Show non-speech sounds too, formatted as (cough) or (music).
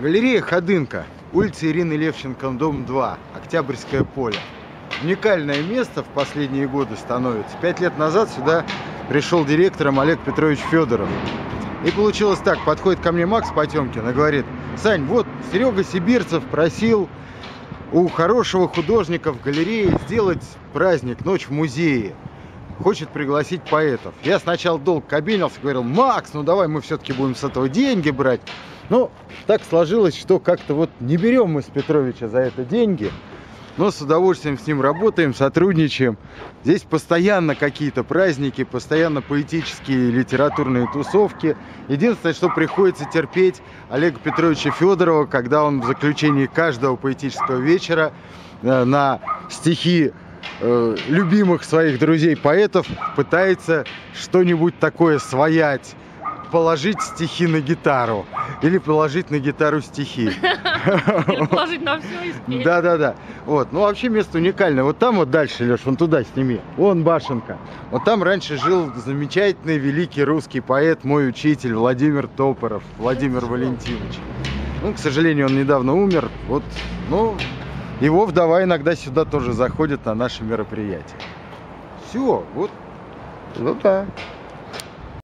Галерея Ходынка, улица Ирины Левченко, дом 2, Октябрьское поле. Уникальное место в последние годы становится. Пять лет назад сюда пришел директором Олег Петрович Федоров. И получилось так, подходит ко мне Макс Потемкин и говорит, Сань, вот Серега Сибирцев просил у хорошего художника в галерее сделать праздник, ночь в музее. Хочет пригласить поэтов. Я сначала долго кабинился, говорил, Макс, ну давай мы все-таки будем с этого деньги брать. Ну, так сложилось, что как-то вот не берем мы с Петровича за это деньги, но с удовольствием с ним работаем, сотрудничаем. Здесь постоянно какие-то праздники, постоянно поэтические литературные тусовки. Единственное, что приходится терпеть Олега Петровича Федорова, когда он в заключении каждого поэтического вечера э, на стихи э, любимых своих друзей поэтов пытается что-нибудь такое своять положить стихи на гитару или положить на гитару стихи. (laughs) Положить на все и. Да, да, да. Вот. Ну, вообще место уникальное. Вот там вот дальше, Леш, вон туда сними. Вон башенка. Вот там раньше жил замечательный великий русский поэт, мой учитель Владимир Топоров, Владимир Валентинович. Ну, к сожалению, он недавно умер. Вот, ну, его вдова иногда сюда тоже заходит на наши мероприятия. Все, вот, ну да.